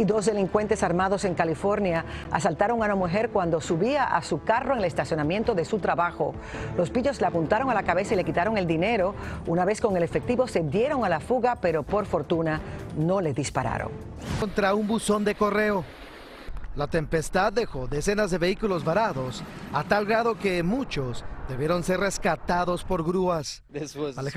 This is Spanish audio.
Y dos delincuentes armados en California asaltaron a una mujer cuando subía a su carro en el estacionamiento de su trabajo. Los pillos le apuntaron a la cabeza y le quitaron el dinero. Una vez con el efectivo se dieron a la fuga, pero por fortuna no le dispararon. Contra un buzón de correo. La tempestad dejó decenas de vehículos varados, a tal grado que muchos debieron ser rescatados por grúas. Alejandro